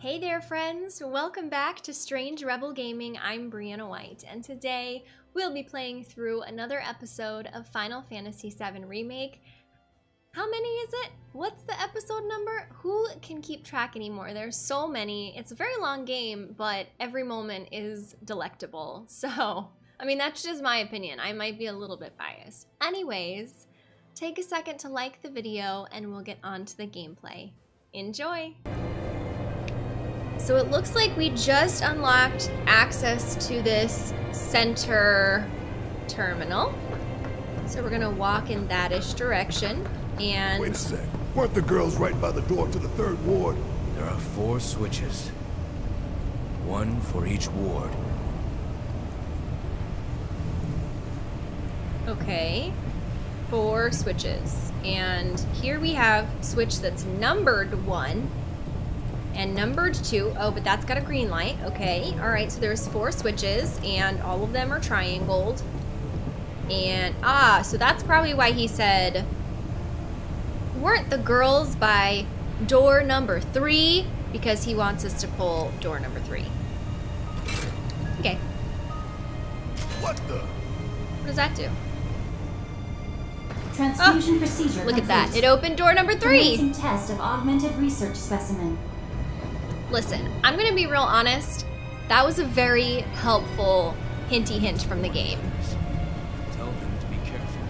Hey there, friends! Welcome back to Strange Rebel Gaming. I'm Briana White, and today we'll be playing through another episode of Final Fantasy VII Remake. How many is it? What's the episode number? Who can keep track anymore? There's so many. It's a very long game, but every moment is delectable. So, I mean, that's just my opinion. I might be a little bit biased. Anyways, take a second to like the video and we'll get on to the gameplay. Enjoy! So it looks like we just unlocked access to this center terminal. So we're gonna walk in that-ish direction and... Wait a sec. Weren't the girls right by the door to the third ward? There are four switches. One for each ward. Okay. Four switches. And here we have switch that's numbered one and numbered two. Oh, but that's got a green light. Okay. All right. So there's four switches and all of them are triangled. And, ah, so that's probably why he said, weren't the girls by door number three? Because he wants us to pull door number three. Okay. What the? What does that do? Transfusion oh, procedure Look complete. at that. It opened door number three. Commencing test of augmented research specimen. Listen, I'm gonna be real honest. That was a very helpful hinty hint from the game. Tell them to be careful.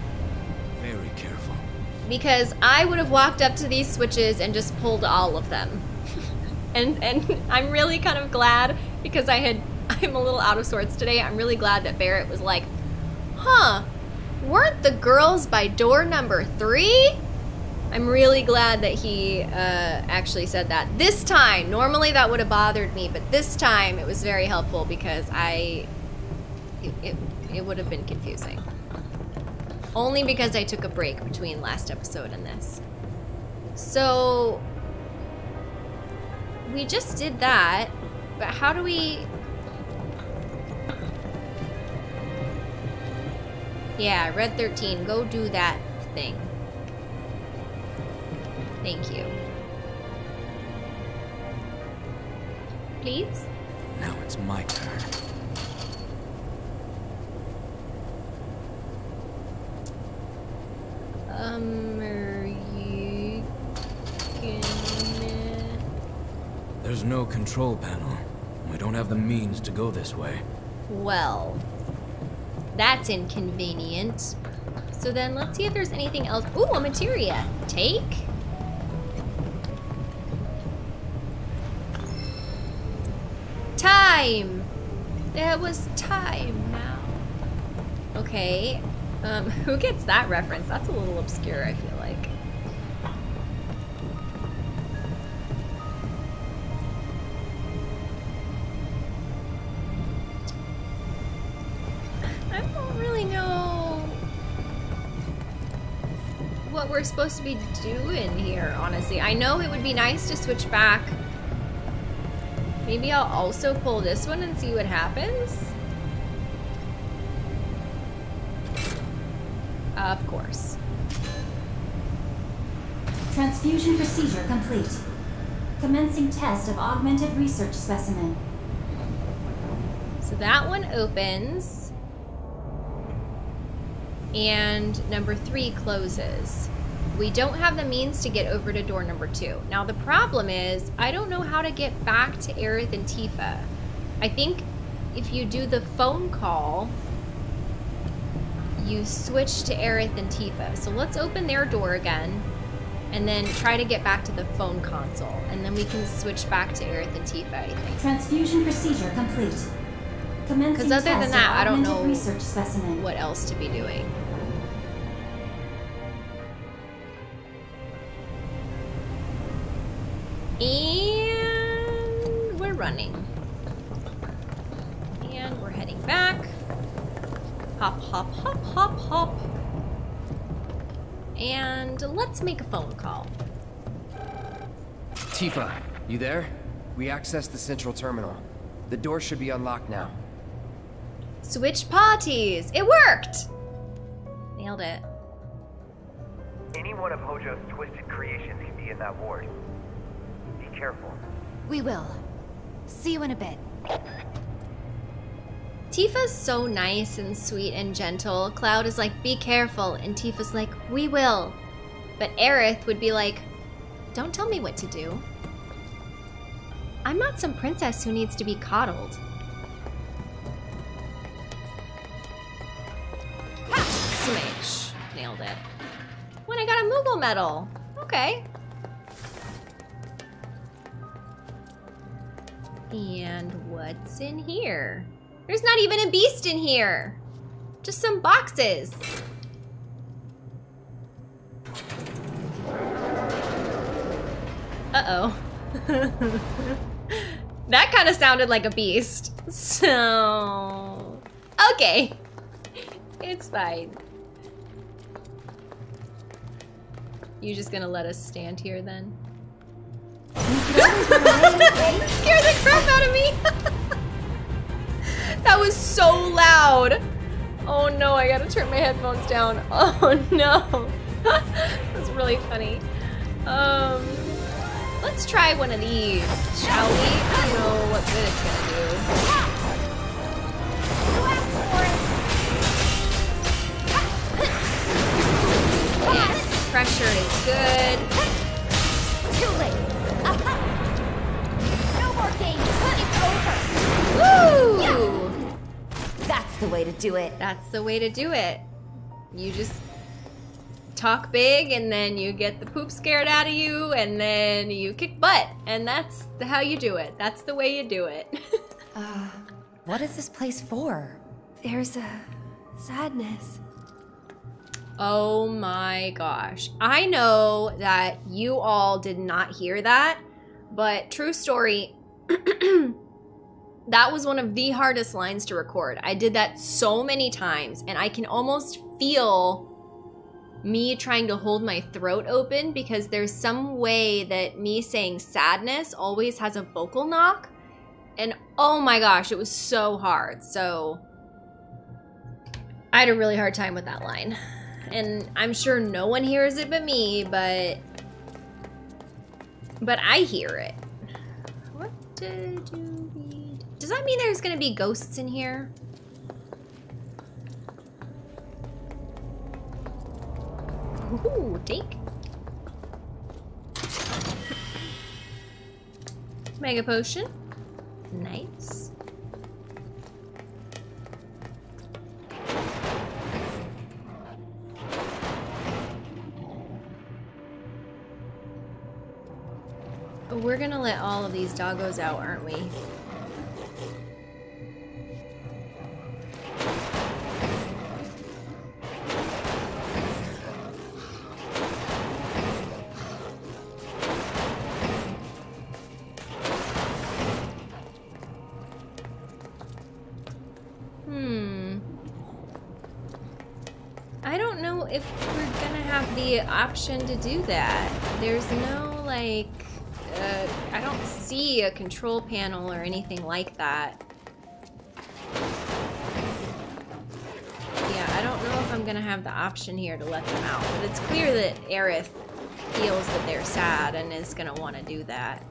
Very careful. Because I would have walked up to these switches and just pulled all of them. and and I'm really kind of glad because I had I'm a little out of sorts today. I'm really glad that Barret was like, huh, weren't the girls by door number three? I'm really glad that he uh, actually said that. This time, normally that would have bothered me, but this time it was very helpful because I, it, it, it would have been confusing. Only because I took a break between last episode and this. So, we just did that, but how do we... Yeah, Red 13, go do that thing. Thank you. Please? Now it's my turn. Um, are you gonna... There's no control panel. We don't have the means to go this way. Well, that's inconvenient. So then let's see if there's anything else. Ooh, a materia. Take? Time! There was time now. Okay. Um, who gets that reference? That's a little obscure, I feel like. I don't really know what we're supposed to be doing here, honestly. I know it would be nice to switch back Maybe I'll also pull this one and see what happens. Of course. Transfusion procedure complete. Commencing test of augmented research specimen. So that one opens. And number three closes we don't have the means to get over to door number two. Now the problem is, I don't know how to get back to Aerith and Tifa. I think if you do the phone call, you switch to Aerith and Tifa. So let's open their door again and then try to get back to the phone console. And then we can switch back to Aerith and Tifa, I think. Transfusion procedure complete. Because other than that, I don't know research specimen. what else to be doing. And we're running. And we're heading back. Hop, hop, hop, hop, hop. And let's make a phone call. Tifa, you there? We accessed the central terminal. The door should be unlocked now. Switch parties! It worked! Nailed it. Any one of Hojo's twisted creations can be in that ward careful. We will. See you in a bit. Tifa's so nice and sweet and gentle. Cloud is like, be careful. And Tifa's like, we will. But Aerith would be like, don't tell me what to do. I'm not some princess who needs to be coddled. Ha! Smash. Nailed it. When I got a Moogle medal. Okay. And what's in here? There's not even a beast in here. Just some boxes. Uh-oh. that kind of sounded like a beast. So... Okay. It's fine. You just gonna let us stand here then? Scare the crap out of me! that was so loud! Oh no, I gotta turn my headphones down. Oh no! That's really funny. Um, let's try one of these, shall we? I don't know what good it's gonna do. Yes, pressure is good. It's over. Woo! That's the way to do it. That's the way to do it. You just talk big and then you get the poop scared out of you and then you kick butt. And that's how you do it. That's the way you do it. uh, what is this place for? There's a sadness. Oh my gosh. I know that you all did not hear that, but true story, that was one of the hardest lines to record. I did that so many times, and I can almost feel me trying to hold my throat open because there's some way that me saying sadness always has a vocal knock. And oh my gosh, it was so hard. So I had a really hard time with that line. And I'm sure no one hears it but me, but but I hear it. What did you? Does that mean there's gonna be ghosts in here? Ooh, take. Mega potion. Nice. We're gonna let all of these doggos out, aren't we? If we're gonna have the option to do that. There's no, like, uh, I don't see a control panel or anything like that. Yeah, I don't know if I'm gonna have the option here to let them out, but it's clear that Aerith feels that they're sad and is gonna want to do that.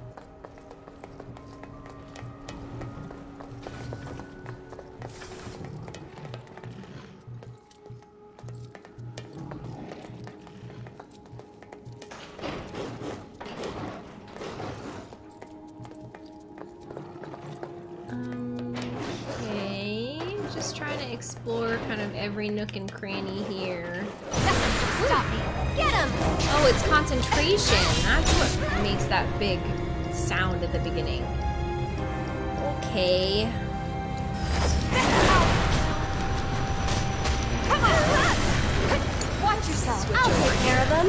Big sound at the beginning. Okay. Come on. Watch yourself. I'll take care of them.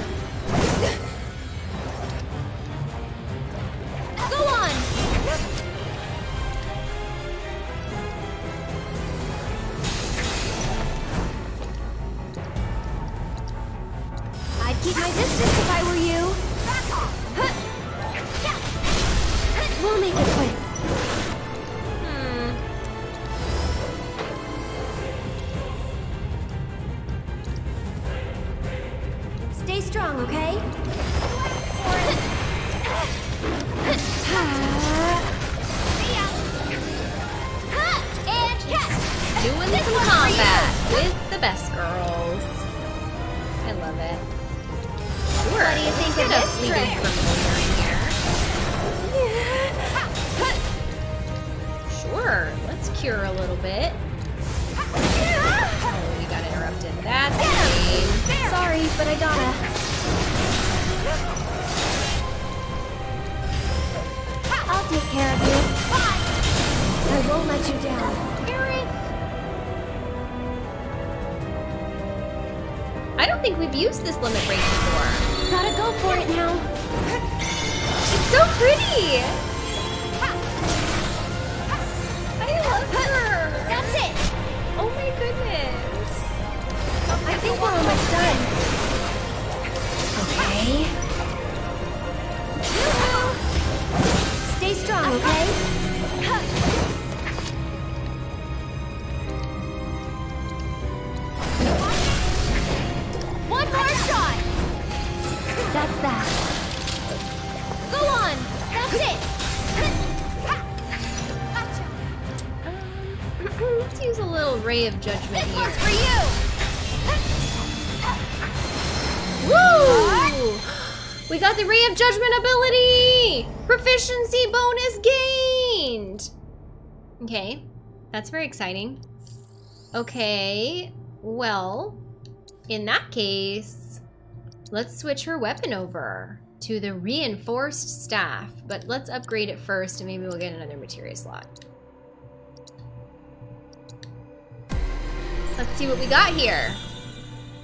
Go on. I'd keep my distance if I were you. We'll make it quick. Okay? One more shot! That's that. Go on! That's it! Um, let's use a little ray of judgment This here. one's for you! Woo! We got the ray of judgment ability! Proficiency bonus gained! Okay, that's very exciting. Okay, well, in that case, let's switch her weapon over to the reinforced staff, but let's upgrade it first and maybe we'll get another materia slot. Let's see what we got here.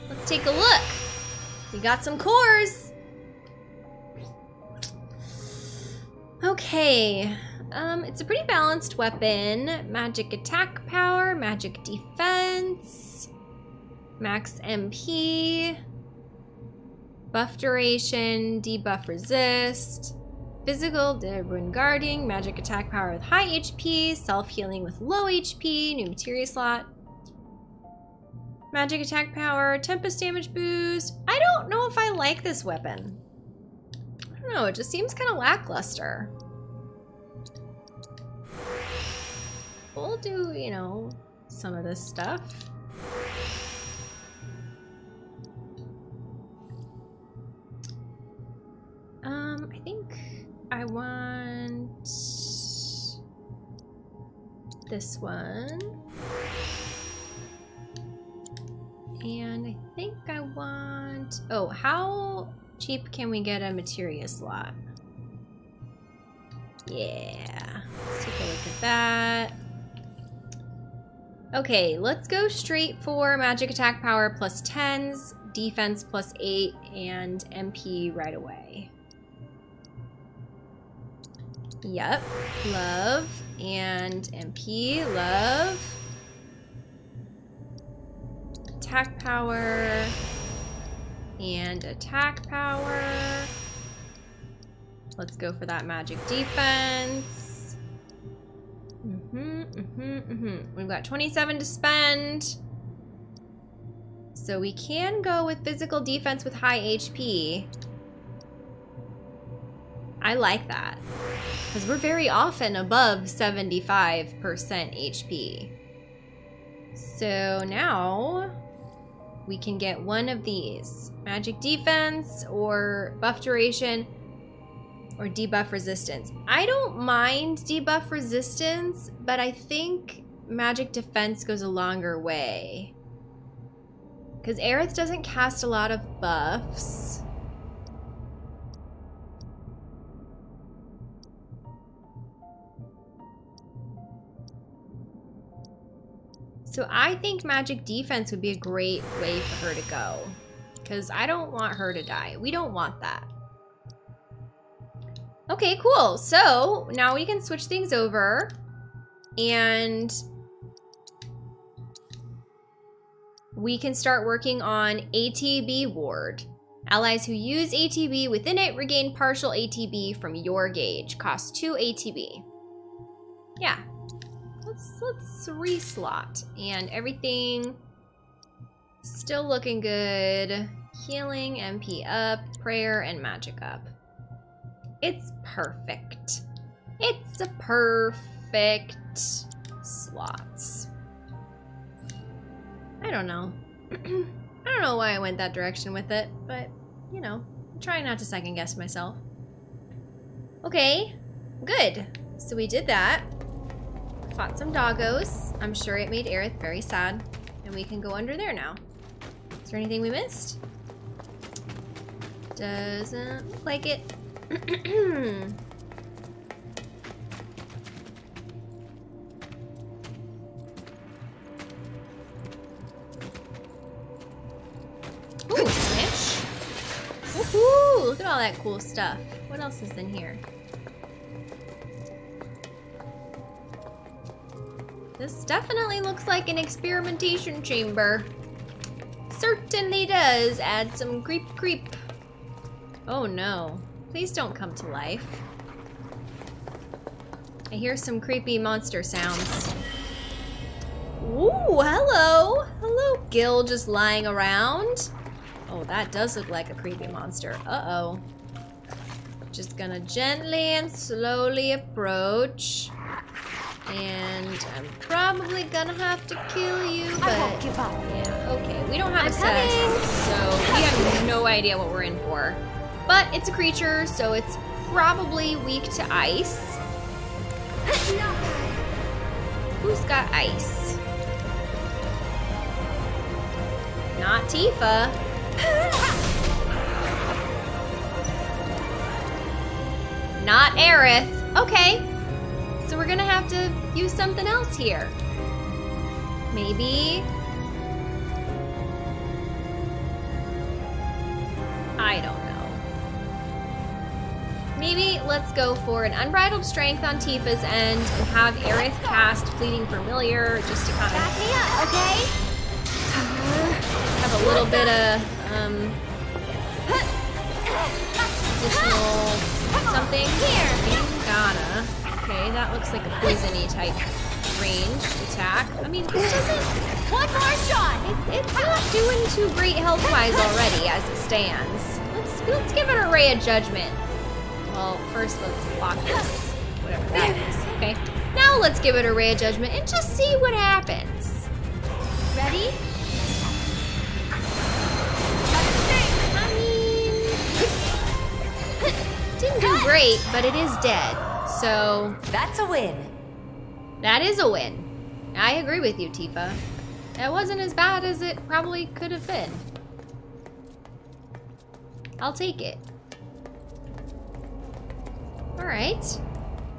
Let's take a look. We got some cores. Okay. Um, it's a pretty balanced weapon. Magic attack power, magic defense, max MP, buff duration, debuff resist, physical wound guarding, magic attack power with high HP, self healing with low HP, new materia slot. Magic attack power, tempest damage boost. I don't know if I like this weapon. Don't know, it just seems kind of lackluster. We'll do, you know, some of this stuff. Um, I think I want this one. And I think I want... Oh, how cheap can we get a materia slot? Yeah. Let's take a look at that. Okay, let's go straight for magic attack power plus 10s, defense plus 8, and MP right away. Yep, love. And MP, love. Attack power. And attack power. Let's go for that magic defense. Mm-hmm, mm-hmm, mm-hmm. We've got 27 to spend. So we can go with physical defense with high HP. I like that. Because we're very often above 75% HP. So now we can get one of these. Magic defense or buff duration or debuff resistance. I don't mind debuff resistance, but I think magic defense goes a longer way. Because Aerith doesn't cast a lot of buffs. So I think magic defense would be a great way for her to go. Because I don't want her to die. We don't want that. Okay, cool. So now we can switch things over. And we can start working on ATB Ward. Allies who use ATB within it regain partial ATB from your gauge. Cost 2 ATB. Yeah. Let's let's reslot. And everything still looking good. Healing, MP up, prayer, and magic up. It's perfect. It's a perfect slots. I don't know. I don't know why I went that direction with it, but, you know, I'm trying not to second guess myself. Okay, good. So we did that. Fought some doggos. I'm sure it made Aerith very sad. And we can go under there now. Is there anything we missed? Doesn't look like it. Ooh, Snitch. Woohoo! Look at all that cool stuff. What else is in here? This definitely looks like an experimentation chamber. Certainly does add some creep creep. Oh no. Please don't come to life. I hear some creepy monster sounds. Ooh, hello. Hello, Gil just lying around. Oh, that does look like a creepy monster. Uh-oh. Just gonna gently and slowly approach. And I'm probably gonna have to kill you, but... I won't give up. Yeah, okay. We don't have I'm assess, so we have no idea what we're in for. But it's a creature, so it's probably weak to ice. Who's got ice? Not Tifa. Not Aerith. Okay. So we're gonna have to use something else here. Maybe. I don't know. Maybe let's go for an unbridled strength on Tifa's end and have Aerith cast Fleeting Familiar just to kind of Back me up, okay? have a little bit of um, additional something. Here. Gonna. Okay, that looks like a poisony type ranged attack. I mean, it doesn't. One more shot! It, it's not doing too great health-wise already as it stands. Let's let's give it a ray of judgment. Well, first let's block this, whatever that is. Okay. Now let's give it a ray of judgment and just see what happens. Ready? I mean, didn't do great, but it is dead. So That's a win. that is a win. I agree with you, Tifa. That wasn't as bad as it probably could have been. I'll take it. All right.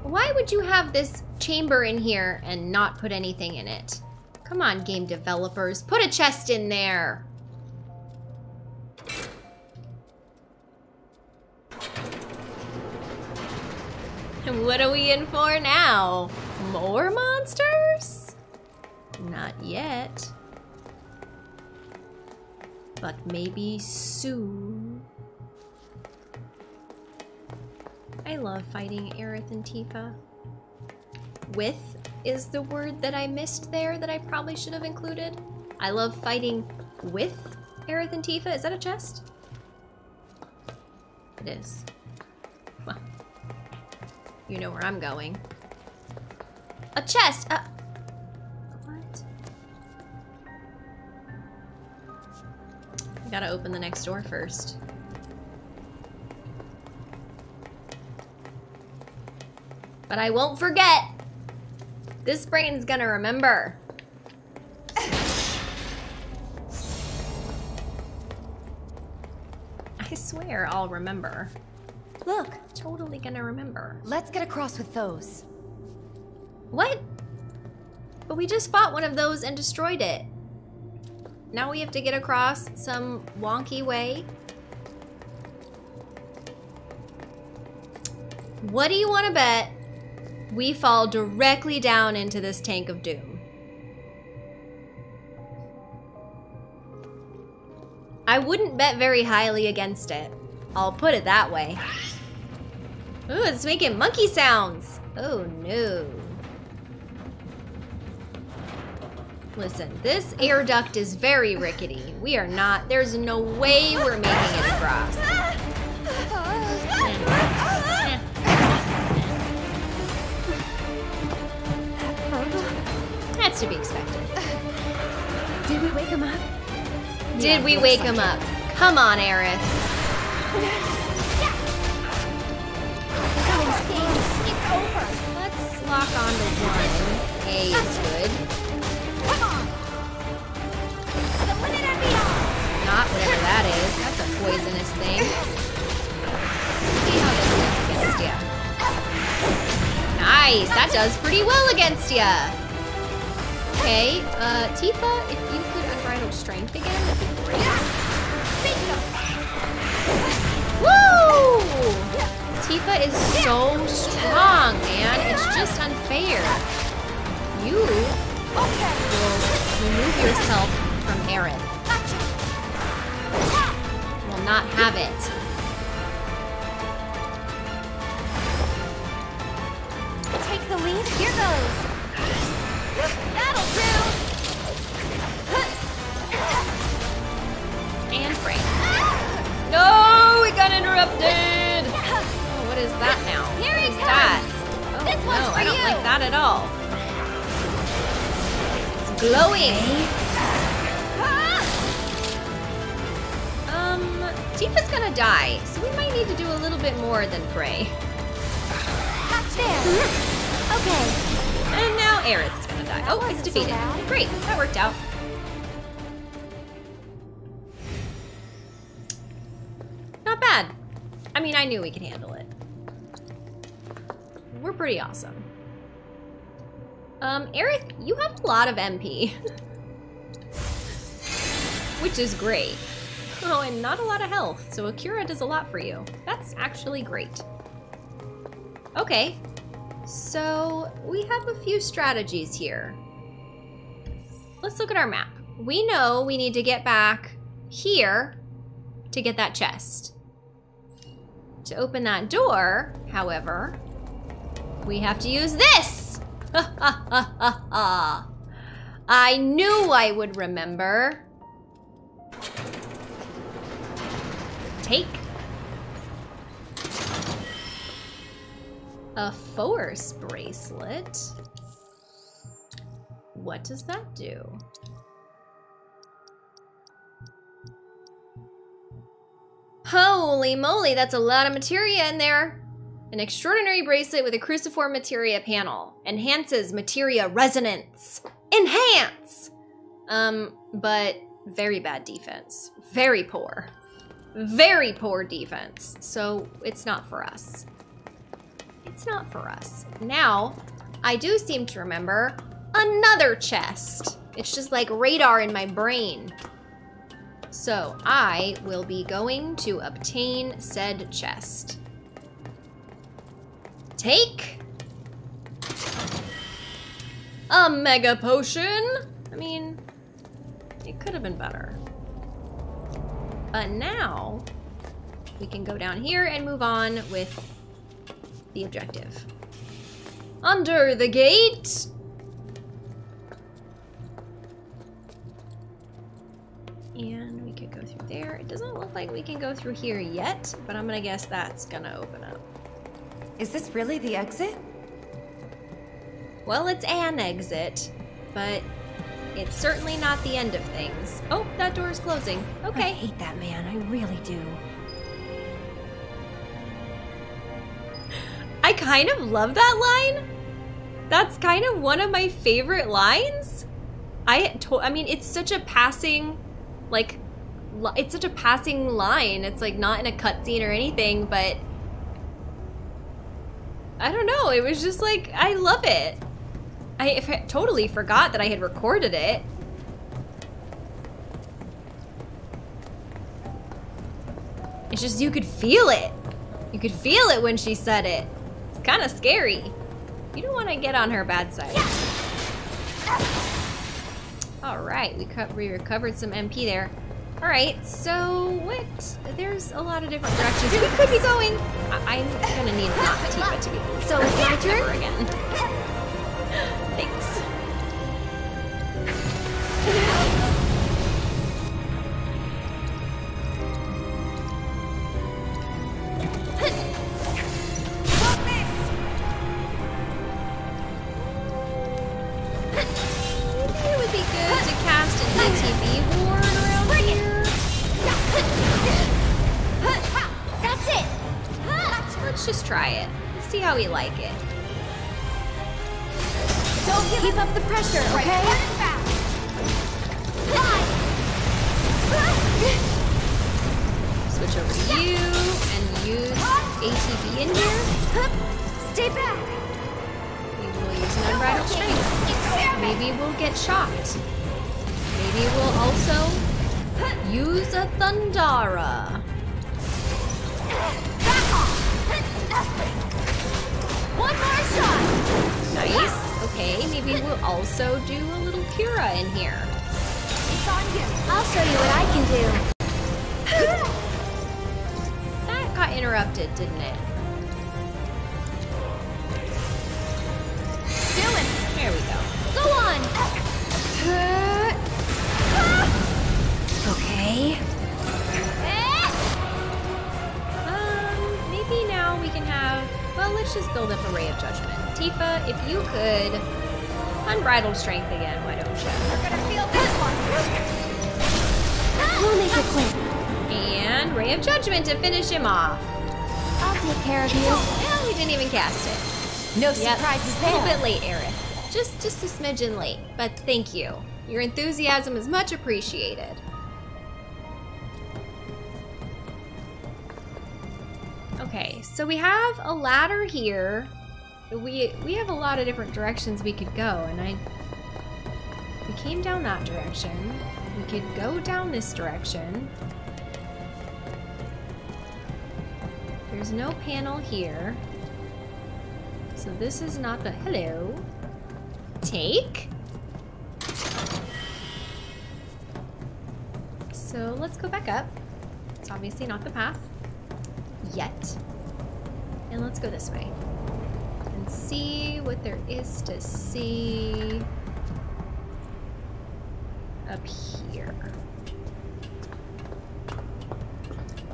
Why would you have this chamber in here and not put anything in it? Come on, game developers. Put a chest in there. what are we in for now? More monsters? Not yet. But maybe soon. I love fighting Aerith and Tifa. With is the word that I missed there that I probably should have included. I love fighting with Aerith and Tifa. Is that a chest? It is. You know where I'm going. A chest! Uh, what? I gotta open the next door first. But I won't forget! This brain's gonna remember. I swear I'll remember. Look, Totally gonna remember. let's get across with those. What? But we just fought one of those and destroyed it. Now we have to get across some wonky way. What do you want to bet we fall directly down into this tank of doom? I wouldn't bet very highly against it. I'll put it that way. Ooh, it's making monkey sounds. Oh no. Listen, this air duct is very rickety. We are not, there's no way we're making it across. That's to be expected. Did we wake him up? Did we wake him up? Come on, Aerith. Lock on to one. A is good. Not whatever that is. That's a poisonous thing. See how this does against ya. Nice! That does pretty well against ya! Okay, uh, Tifa, if you could unbridled strength again, that'd be great. Woo! Tifa is so strong, man. It's just unfair. You will remove yourself from Aerith. Will not have it. Take the lead. Here goes. That'll do. And Frank. No, we got interrupted. That? Oh, This no, for I don't you. like that at all. It's glowing. Um, Tifa's gonna die, so we might need to do a little bit more than pray. There. Okay. And now Aerith's gonna die. Oh, it's wasn't so defeated. Great, that worked out. Not bad. I mean, I knew we could handle it. We're pretty awesome. Um, you have a lot of MP. Which is great. Oh, and not a lot of health, so Akira does a lot for you. That's actually great. Okay, so we have a few strategies here. Let's look at our map. We know we need to get back here to get that chest. To open that door, however, we have to use this. I knew I would remember. Take A force bracelet? What does that do? Holy moly, that's a lot of materia in there. An extraordinary bracelet with a cruciform materia panel. Enhances materia resonance. Enhance! Um, but very bad defense. Very poor. Very poor defense. So it's not for us it's not for us. Now, I do seem to remember another chest. It's just like radar in my brain. So I will be going to obtain said chest. Take a mega potion. I mean, it could have been better. But now we can go down here and move on with the objective. Under the gate! And we could go through there. It doesn't look like we can go through here yet, but I'm gonna guess that's gonna open up. Is this really the exit? Well, it's an exit, but it's certainly not the end of things. Oh, that door is closing. Okay. I hate that man. I really do. I kind of love that line. That's kind of one of my favorite lines. I to- I mean, it's such a passing, like, it's such a passing line. It's like not in a cutscene or anything, but I don't know. It was just like I love it. I totally forgot that I had recorded it. It's just you could feel it. You could feel it when she said it. It's kind of scary. You don't want to get on her bad side. All right, we cut, we recovered some MP there. All right, so what? There's a lot of different directions we could be going. I, I'm gonna need not Tifa to be. So it's my turn? Again. Thanks. Just build up a ray of judgment. Tifa, if you could unbridled strength again, why don't you? We're gonna feel this one. We'll make it quick. And ray of judgment to finish him off. I'll take care of you. Oh, well, he didn't even cast it. No Yep. surprises A little bit late, Aerith. Just, just a smidgen late, but thank you. Your enthusiasm is much appreciated. Okay, so we have a ladder here. We we have a lot of different directions we could go, and I we came down that direction. We could go down this direction. There's no panel here. So this is not the hello. Take. So let's go back up. It's obviously not the path yet. And let's go this way and see what there is to see up here.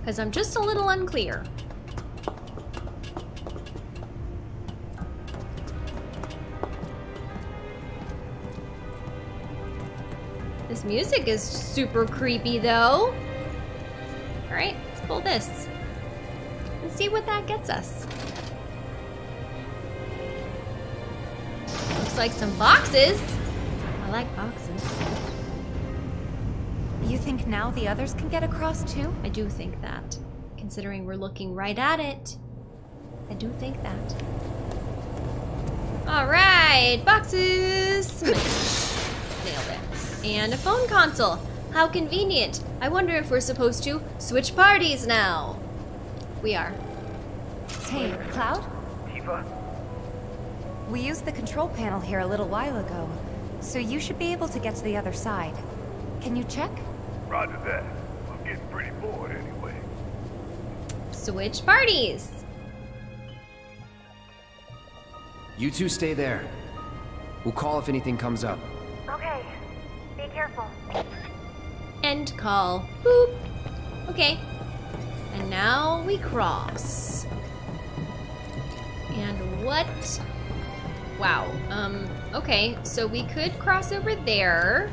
Because I'm just a little unclear. This music is super creepy though. Alright, let's pull this. See what that gets us. Looks like some boxes. I like boxes. You think now the others can get across too? I do think that. Considering we're looking right at it. I do think that. Alright, boxes! Nailed it. And a phone console. How convenient. I wonder if we're supposed to switch parties now. We are. Hey, Cloud? Tifa? We used the control panel here a little while ago, so you should be able to get to the other side. Can you check? Roger that. I'm getting pretty bored anyway. Switch parties. You two stay there. We'll call if anything comes up. Okay. Be careful. End call. Boop. Okay. And now we cross. And what? Wow. Um, okay. So we could cross over there.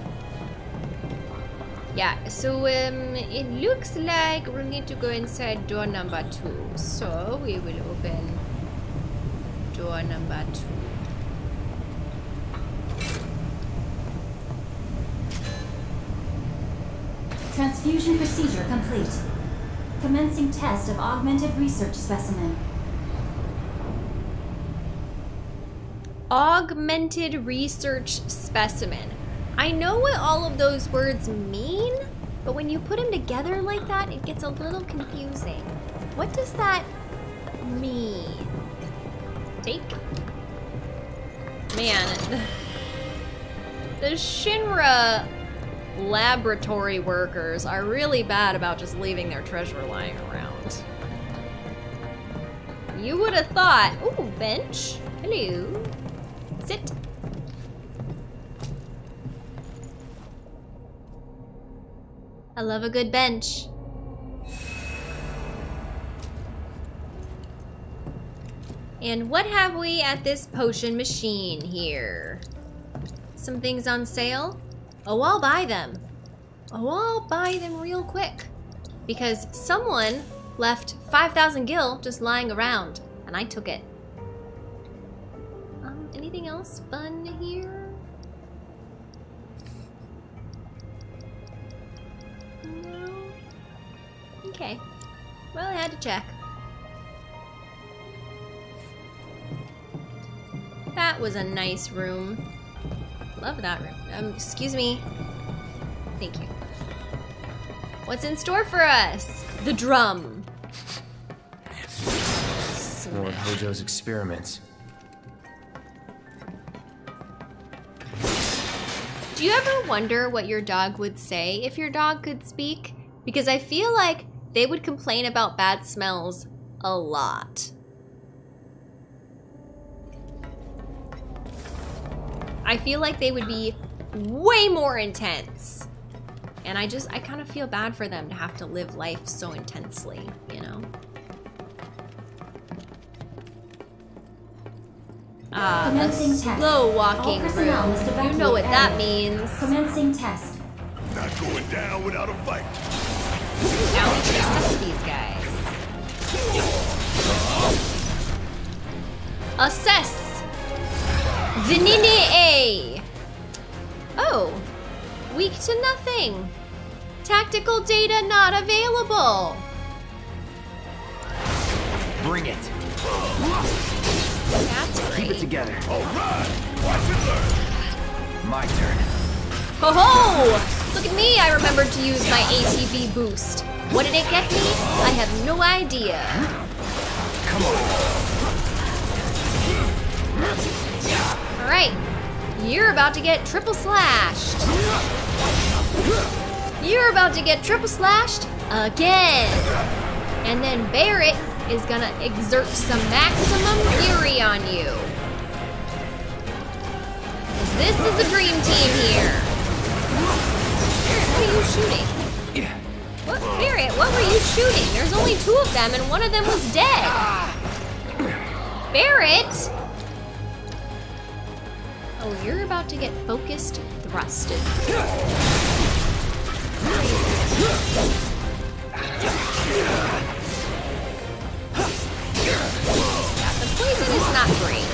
Yeah, so um, it looks like we need to go inside door number two. So we will open door number two. Transfusion procedure complete. Commencing test of augmented research specimen. Augmented research specimen. I know what all of those words mean, but when you put them together like that, it gets a little confusing. What does that mean? Take? Man, the Shinra laboratory workers are really bad about just leaving their treasure lying around. You would have thought, ooh, bench. Hello. Sit. I love a good bench. And what have we at this potion machine here? Some things on sale? Oh, I'll buy them. Oh, I'll buy them real quick. Because someone left 5,000 gil just lying around. and I took it. Anything else fun here? No. Okay. Well, I had to check. That was a nice room. Love that room. Um, excuse me. Thank you. What's in store for us? The drum. More of Hojo's experiments. Do you ever wonder what your dog would say if your dog could speak? Because I feel like they would complain about bad smells a lot. I feel like they would be way more intense. And I just, I kind of feel bad for them to have to live life so intensely, you know? Ah, a Commencing test. slow All walking personnel room. You know what that means. Commencing test. Not going down without a fight. Now we can assess these guys. Assess! Zenine A! Oh. Weak to nothing. Tactical data not available. Bring it. That's Keep it great. together. All right. Watch and learn. My turn. Ho ho! Look at me, I remembered to use my ATB boost. What did it get me? I have no idea. Come on. Alright, you're about to get triple slashed. You're about to get triple slashed again. And then Barret is gonna exert some maximum fury on you. This is a dream team here. What are you shooting? What, Barret, what were you shooting? There's only two of them and one of them was dead. Barret! Oh, you're about to get focused thrusted. Yeah, the poison is not great.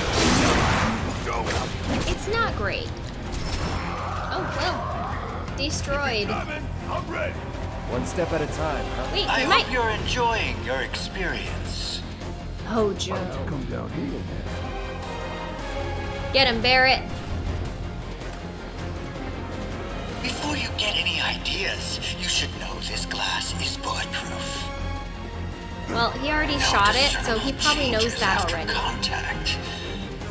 It's not great. Oh, well. Destroyed. Coming. I'm ready. One step at a time, huh? Wait, I there hope you're enjoying your experience. Oh, Hojo. Come down here, man. Get him, Barret. Before you get any ideas, you should know this glass is bulletproof. Well, he already No shot it, so he probably knows that already. Contact.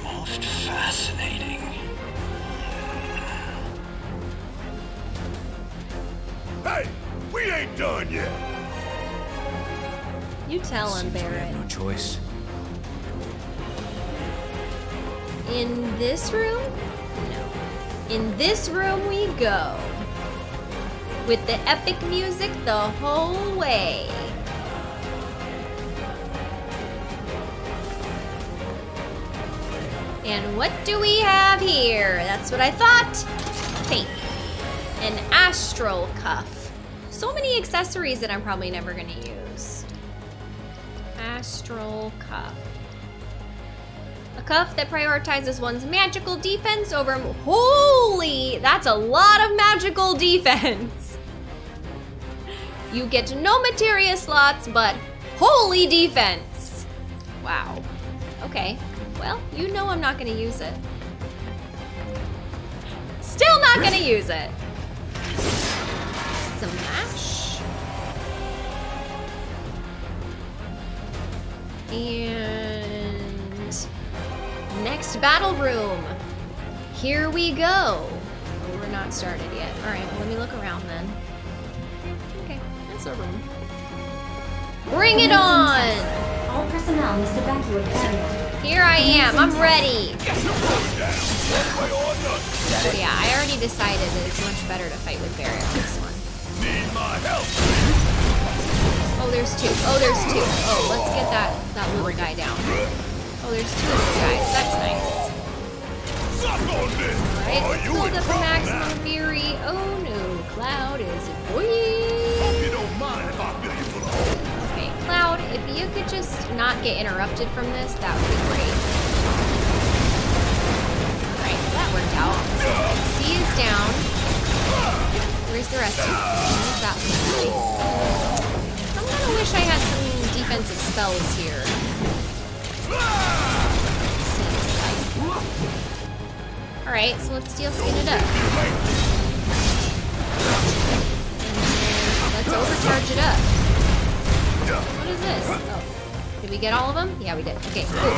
Most fascinating. Hey, we ain't done yet. You tell him, Seems we Barret. have no choice. In this room? No. In this room we go. With the epic music the whole way. And what do we have here? That's what I thought. Tape. An astral cuff. So many accessories that I'm probably never gonna use. Astral cuff. A cuff that prioritizes one's magical defense over. Holy! That's a lot of magical defense! You get no materia slots, but holy defense! Wow. Okay. Well, you know I'm not gonna use it. Still not gonna use it. Smash. And next battle room. Here we go. Oh, we're not started yet. All right, well, let me look around then. Okay, that's a room. Bring it on! All personnel must evacuate area. Here I am. I'm ready. Oh yeah, I already decided that it's much better to fight with Barret on this one. Oh, there's two. Oh, there's two. Oh, let's get that that little guy down. Oh, there's two little guys. That's nice. Alright, let's up trouble maximum fury. Oh no, Cloud is boy. If you could just not get interrupted from this, that would be great. Alright, that worked out. C is down. Where's the rest of? Where's that one? I'm gonna wish I had some defensive spells here. Alright, so let's steel skin it up. And let's overcharge it up. What is this? Oh. Did we get all of them? Yeah, we did. Okay, cool.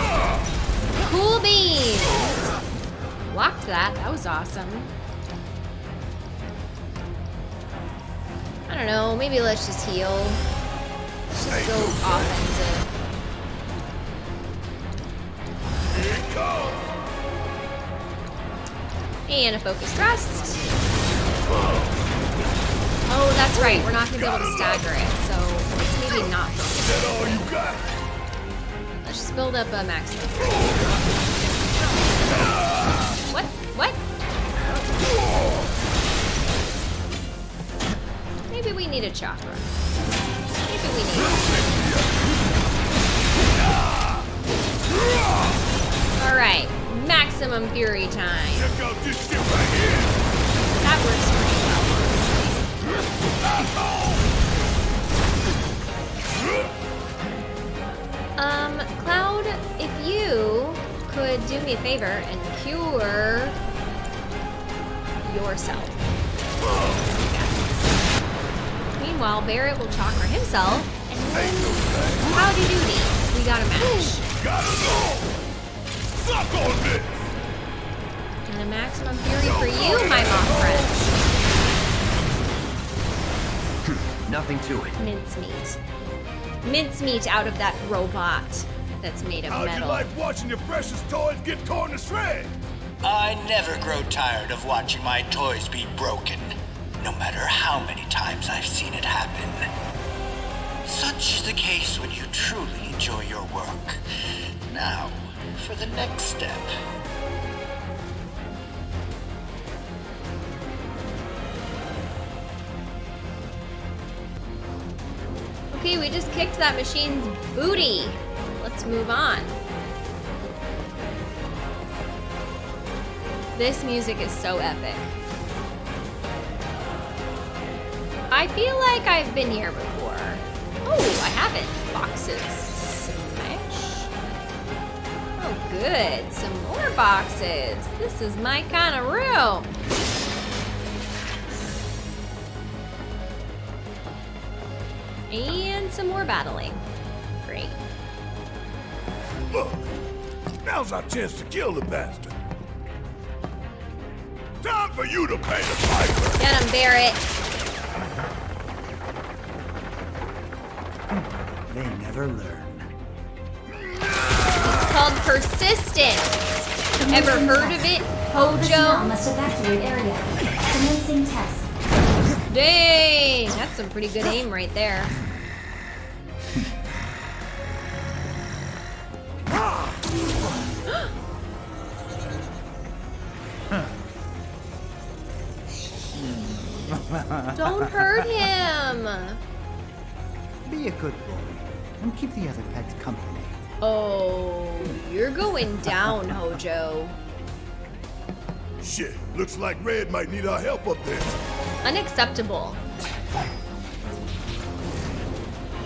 Cool beans! Blocked that. That was awesome. I don't know. Maybe let's just heal. Let's just go offensive. And a focus thrust. Oh, that's right. We're not going to be able to stagger it, maybe not focus. Let's just build up a max. What? What? Maybe we need a chakra. Maybe we need Alright, maximum fury time. Check out this shit right here. That works pretty well, Um, Cloud, if you could do me a favor and cure yourself. Meanwhile, Barret will chakra himself, and then howdy doody, we got a match. Gotta go. Suck on this. And a maximum fury for you, my mock friend. Nothing to it. Mincemeat. Mincemeat out of that robot that's made of metal. How'd you like watching your precious toys get torn to shreds? I never grow tired of watching my toys be broken, no matter how many times I've seen it happen. Such is the case when you truly enjoy your work. Now, for the next step. We just kicked that machine's booty. Let's move on. This music is so epic. I feel like I've been here before. Oh, I haven't. Boxes. Smash. Oh, good. Some more boxes. This is my kind of room. And some more battling. Great. Look, now's our chance to kill the bastard. Time for you to pay the piper. Get him, Barret. They never learn. It's called persistence. Ever heard of it, Personnel Hojo? must evacuate area. Commencing test. Dang, that's some pretty good aim right there. Don't hurt him. Be a good boy and keep the other pets company. Oh, you're going down, Hojo. Shit, looks like Red might need our help up there. Unacceptable.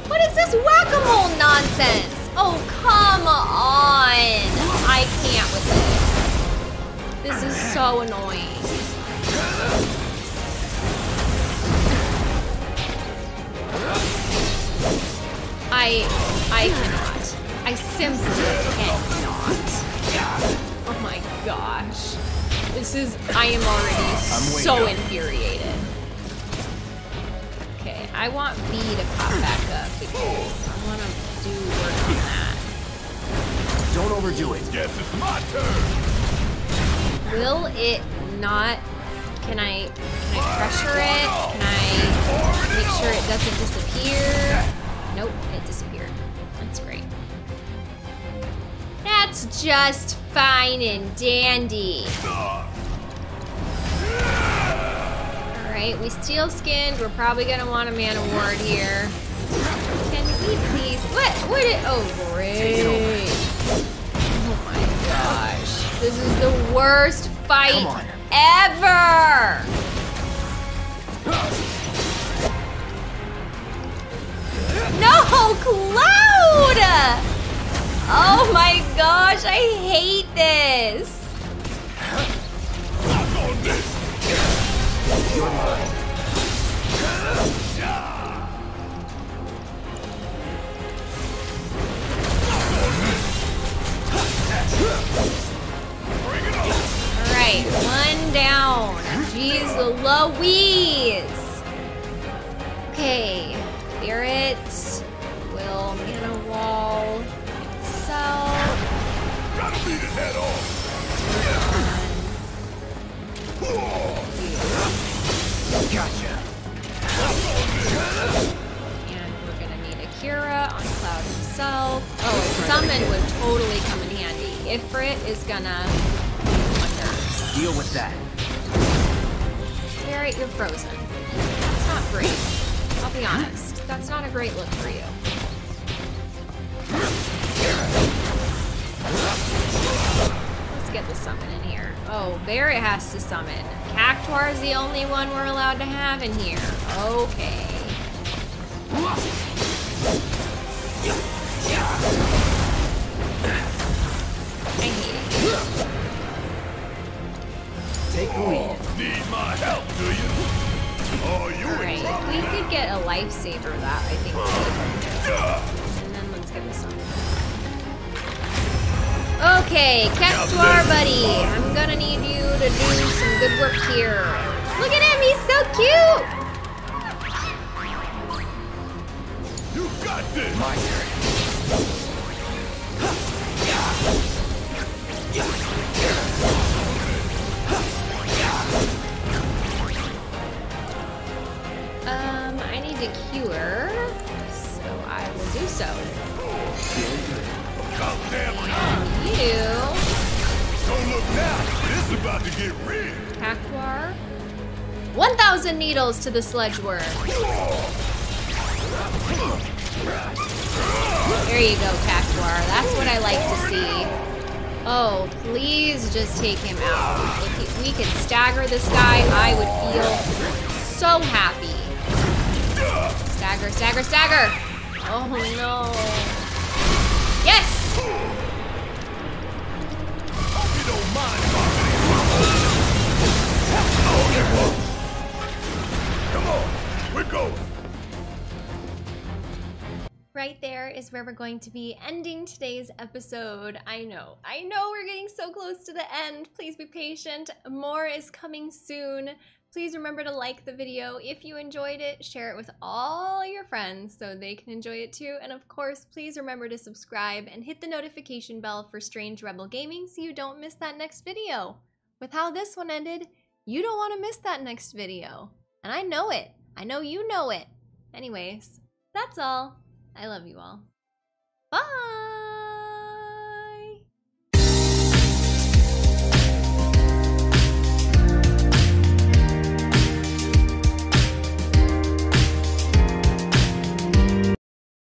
What is this whack-a-mole nonsense? Oh, come on. I can't with this. This is so annoying. I, I cannot. I simply cannot. Oh my gosh. This is, I am already so infuriated. Okay, I want B to pop back up because I want to do work on that. Don't overdo it. Yes, it's my turn. Will it not? Can I? Can I pressure it? Can I make sure it doesn't disappear? Nope, it disappeared. That's great. That's just fine and dandy. Alright, we steel skinned. We're probably gonna want a man of ward here. Can he please? What? What? It, oh, great. Oh my gosh. This is the worst fight ever. No, Cloud! Oh my gosh, I hate this. Alright, one down. Jeez Louise. Okay, Spirit will mana wall itself. Gotta beat it head Gotcha. And we're gonna need Akira on Cloud himself. Oh, Summon would totally come in handy. Ifrit is gonna. Deal with that. Barret, you're frozen. That's not great. I'll be honest. That's not a great look for you. Let's get the summon in here. Oh, Barret has to summon. Cactuar is the only one we're allowed to have in here. Okay. I hate it. Take the lead. Need my help, do you? Oh, you Alright, if we could get a lifesaver, that I think would be good. And then let's get this on. Okay, Cactuar buddy, I'm gonna need you to do some good work here. Look at him, he's so cute! You got this! My turn. So. You, Don't look now! This is about to get real! Cactuar, 1,000 needles to the Sledgeworm. There you go, Cactuar. That's what I like to see. Oh, please just take him out. If we could stagger this guy, I would feel so happy. Stagger, stagger, stagger! Oh no. Yes! Hope you don't mind Come on, we're going. Right there is where we're going to be ending today's episode. I know, I know we're getting so close to the end. Please be patient. More is coming soon. Please remember to like the video if you enjoyed it, share it with all your friends so they can enjoy it too. And of course, please remember to subscribe and hit the notification bell for Strange Rebel Gaming so you don't miss that next video. With how this one ended, you don't want to miss that next video. And I know it. I know you know it. Anyways, that's all. I love you all.